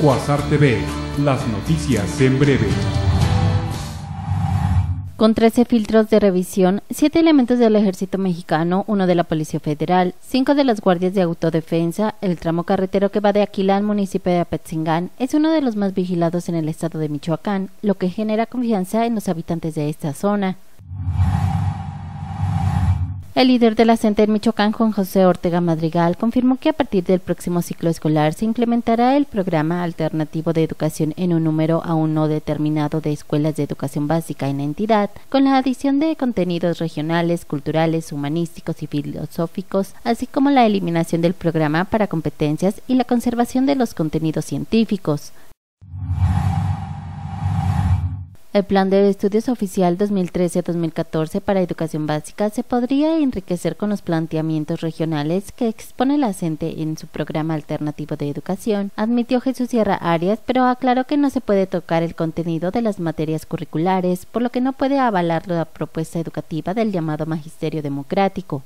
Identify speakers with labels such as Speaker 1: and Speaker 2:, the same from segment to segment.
Speaker 1: Cuasar TV, las noticias en breve.
Speaker 2: Con 13 filtros de revisión, 7 elementos del ejército mexicano, uno de la Policía Federal, 5 de las guardias de autodefensa, el tramo carretero que va de Aquila al municipio de Apetzingán es uno de los más vigilados en el estado de Michoacán, lo que genera confianza en los habitantes de esta zona. El líder de la CENTE en Michoacán, Juan José Ortega Madrigal, confirmó que a partir del próximo ciclo escolar se implementará el programa alternativo de educación en un número aún no determinado de escuelas de educación básica en la entidad, con la adición de contenidos regionales, culturales, humanísticos y filosóficos, así como la eliminación del programa para competencias y la conservación de los contenidos científicos. El Plan de Estudios Oficial 2013-2014 para Educación Básica se podría enriquecer con los planteamientos regionales que expone la CENTE en su programa alternativo de educación, admitió Jesús Sierra Arias, pero aclaró que no se puede tocar el contenido de las materias curriculares, por lo que no puede avalar la propuesta educativa del llamado Magisterio Democrático.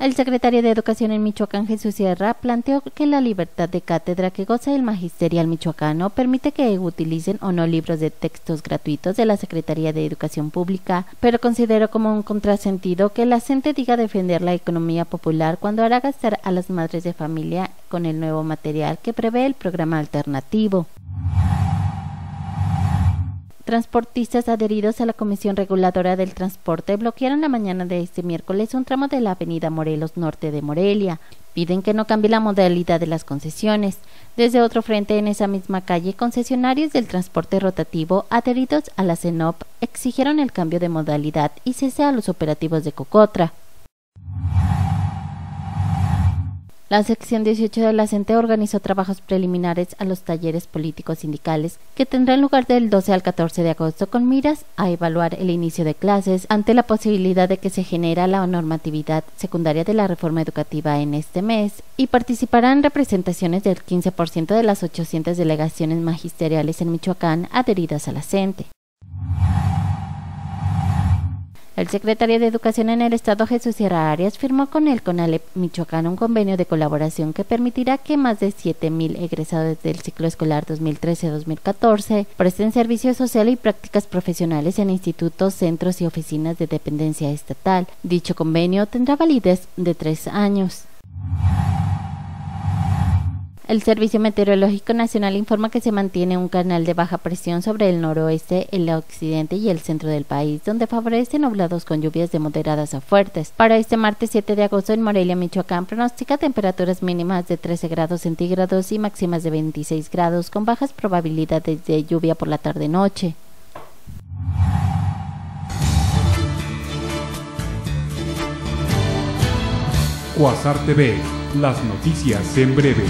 Speaker 2: El secretario de Educación en Michoacán, Jesús Sierra, planteó que la libertad de cátedra que goza el magisterial michoacano permite que utilicen o no libros de textos gratuitos de la Secretaría de Educación Pública, pero considero como un contrasentido que la gente diga defender la economía popular cuando hará gastar a las madres de familia con el nuevo material que prevé el programa alternativo transportistas adheridos a la Comisión Reguladora del Transporte bloquearon la mañana de este miércoles un tramo de la avenida Morelos Norte de Morelia. Piden que no cambie la modalidad de las concesiones. Desde otro frente en esa misma calle, concesionarios del transporte rotativo adheridos a la CENOP exigieron el cambio de modalidad y cese a los operativos de Cocotra. La sección 18 de la CENTE organizó trabajos preliminares a los talleres políticos sindicales que tendrán lugar del 12 al 14 de agosto con miras a evaluar el inicio de clases ante la posibilidad de que se genera la normatividad secundaria de la reforma educativa en este mes y participarán representaciones del 15% de las 800 delegaciones magisteriales en Michoacán adheridas a la CENTE. El secretario de Educación en el Estado, Jesús Sierra Arias, firmó con el CONALEP Michoacán un convenio de colaboración que permitirá que más de 7.000 egresados del ciclo escolar 2013-2014 presten servicio social y prácticas profesionales en institutos, centros y oficinas de dependencia estatal. Dicho convenio tendrá validez de tres años. El Servicio Meteorológico Nacional informa que se mantiene un canal de baja presión sobre el noroeste, el occidente y el centro del país, donde favorece nublados con lluvias de moderadas a fuertes. Para este martes 7 de agosto en Morelia, Michoacán, pronostica temperaturas mínimas de 13 grados centígrados y máximas de 26 grados, con bajas probabilidades de lluvia por la tarde-noche.
Speaker 1: TV, las noticias en breve.